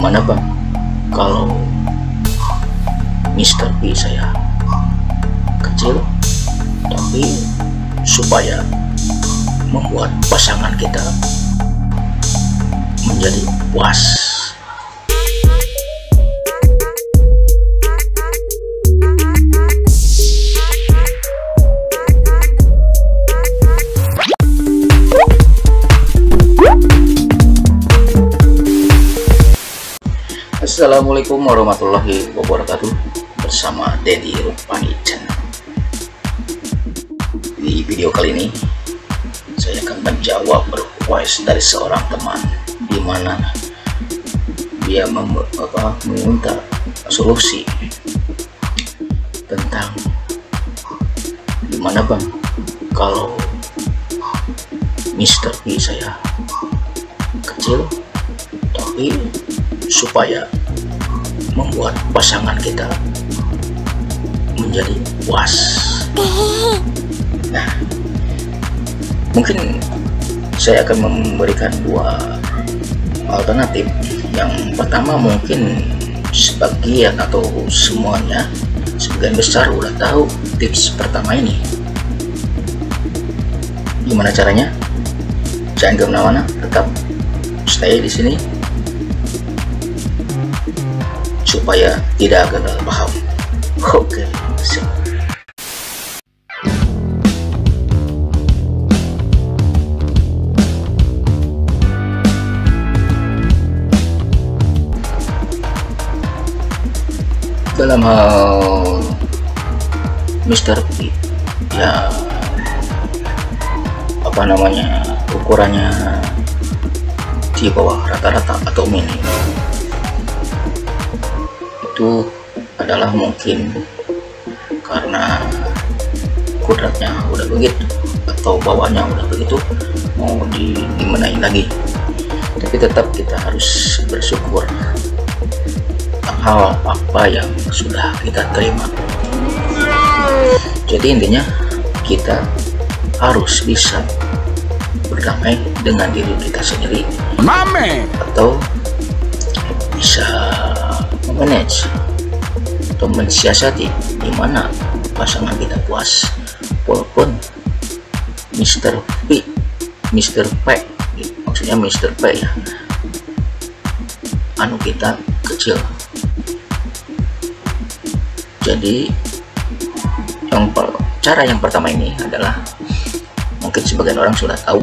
Gimana bang kalau Mr. P saya kecil tapi supaya membuat pasangan kita menjadi puas Assalamualaikum warahmatullahi wabarakatuh bersama Dedi Rupani Channel di video kali ini saya akan menjawab request dari seorang teman di mana dia apa, meminta solusi tentang gimana bang kalau Mr. P saya kecil tapi supaya membuat pasangan kita menjadi puas. Nah mungkin saya akan memberikan dua alternatif. Yang pertama mungkin sebagian atau semuanya sebagian besar udah tahu tips pertama ini. Gimana caranya? Jangan ke mana-mana tetap stay di sini supaya tidak gagal paham oke sip. dalam hal Mr. P ya apa namanya ukurannya di bawah rata-rata atau mini itu adalah mungkin karena kudratnya udah begitu atau bawahnya udah begitu mau di dimenain lagi tapi tetap kita harus bersyukur hal apa yang sudah kita terima jadi intinya kita harus bisa berdamai dengan diri kita sendiri Mame. atau bisa memanage atau mensiasati di mana pasangan kita puas walaupun Mr. P Mr. P maksudnya Mr. P ya anu kita kecil jadi yang cara yang pertama ini adalah mungkin sebagian orang sudah tahu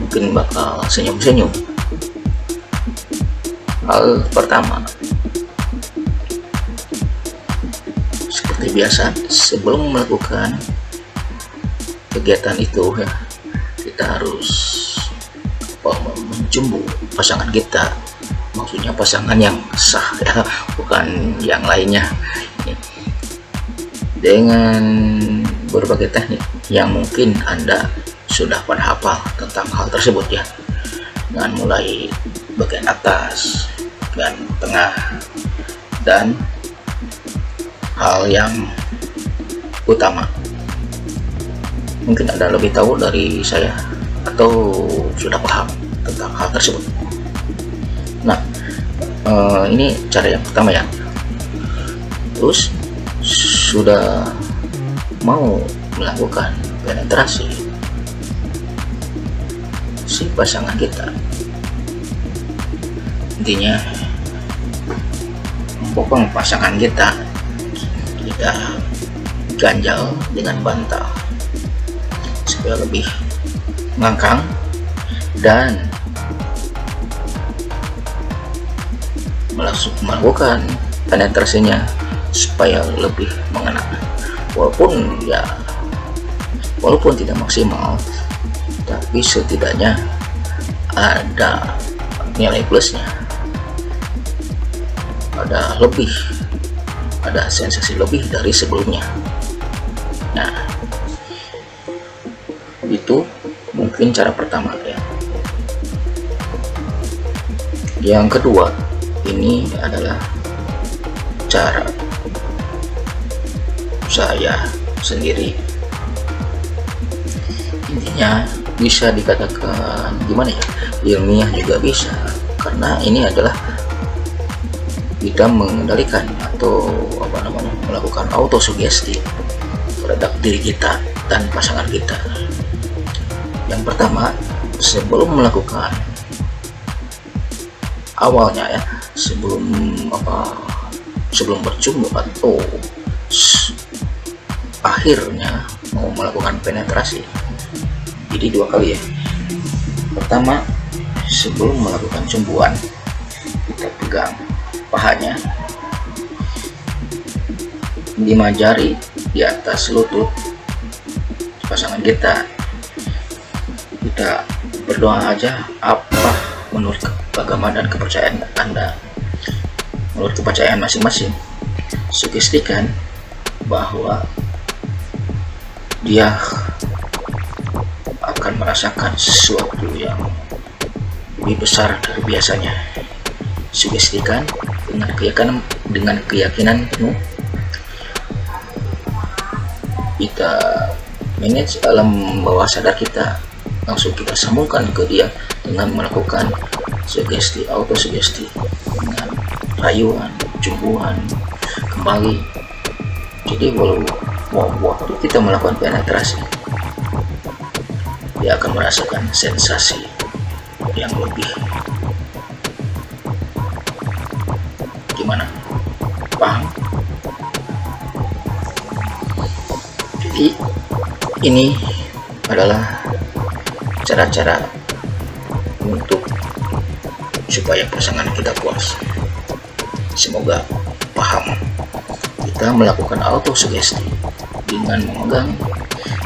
mungkin bakal senyum-senyum hal pertama. Seperti biasa sebelum melakukan kegiatan itu ya kita harus menjumbu pasangan kita. Maksudnya pasangan yang sah ya bukan yang lainnya. Dengan berbagai teknik yang mungkin anda sudah pada hafal tentang hal tersebut ya. Dengan mulai bagian atas bagian tengah dan hal yang utama. Mungkin anda lebih tahu dari saya atau sudah paham tentang hal tersebut? Nah uh, ini cara yang pertama ya. Terus sudah mau melakukan penetrasi si pasangan kita. Intinya membopong pasangan kita kita ganjal dengan bantal. Supaya lebih ngangkang dan melakukan penetrasinya supaya lebih mengena walaupun ya walaupun tidak maksimal tapi setidaknya ada nilai plusnya ada lebih ada sensasi lebih dari sebelumnya. Nah itu mungkin cara pertama ya. Yang kedua ini adalah cara saya sendiri. Intinya bisa dikatakan gimana ya? Ilmiah juga bisa karena ini adalah kita mengendalikan atau apa namanya melakukan autosugesti terhadap diri kita dan pasangan kita. Yang pertama sebelum melakukan awalnya ya sebelum apa sebelum berjumpa atau akhirnya mau melakukan penetrasi jadi dua kali ya. Pertama sebelum melakukan cumbuan kita pegang pahanya. Lima jari di atas lutut pasangan kita. Kita berdoa aja apa menurut agama dan kepercayaan anda? Menurut kepercayaan masing-masing sugestikan bahwa dia akan merasakan sesuatu yang lebih besar dari biasanya. Sugestikan dengan keyakinan dengan keyakinan penuh kita manage alam bawah sadar kita. Langsung kita sambungkan ke dia dengan melakukan sugesti auto sugesti dengan rayuan cumbuan kembali. Jadi walau waktu kita melakukan penetrasi dia akan merasakan sensasi yang lebih paham jadi ini adalah cara-cara untuk supaya pasangan kita puas. Semoga paham. Kita melakukan autosugesti dengan memegang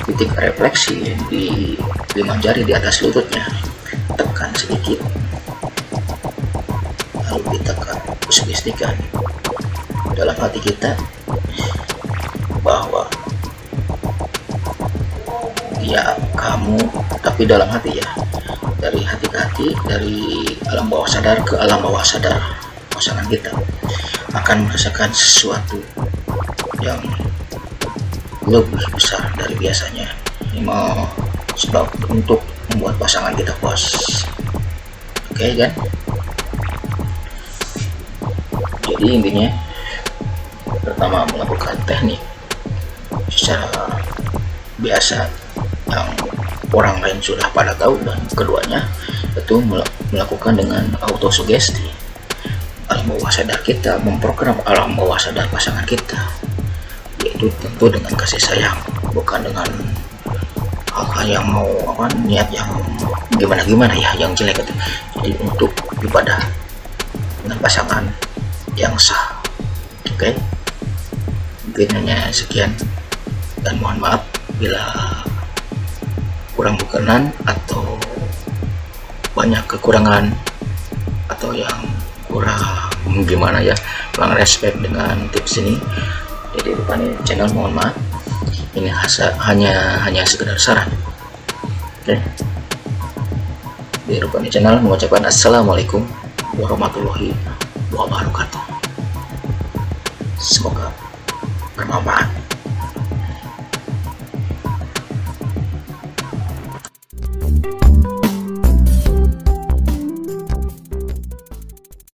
titik refleksi di lima jari di atas lututnya. Tekan sedikit lalu ditekan sugestikan dalam hati kita bahwa ya kamu tapi dalam hati ya. Dari hati ke hati dari alam bawah sadar ke alam bawah sadar pasangan kita akan merasakan sesuatu yang lebih besar dari biasanya. Ini mau sebab untuk membuat pasangan kita puas. Oke okay, kan? Jadi intinya pertama melakukan teknik secara biasa yang orang lain sudah pada tahu dan keduanya itu melakukan dengan autosugesti alam bawah sadar kita memprogram alam bawah sadar pasangan kita yaitu tentu dengan kasih sayang bukan dengan hal-hal yang mau apa niat yang gimana gimana ya yang jelek itu jadi untuk ibadah dengan pasangan yang sah oke okay? Mungkin hanya sekian. Dan mohon maaf bila kurang berkenan atau banyak kekurangan atau yang kurang gimana ya kurang respect dengan tips ini. Jadi depan channel mohon maaf. Ini hasa, hanya hanya sekedar saran. Oke. Okay. di Rupani channel mengucapkan assalamualaikum warahmatullahi wabarakatuh. Semoga Come on, man.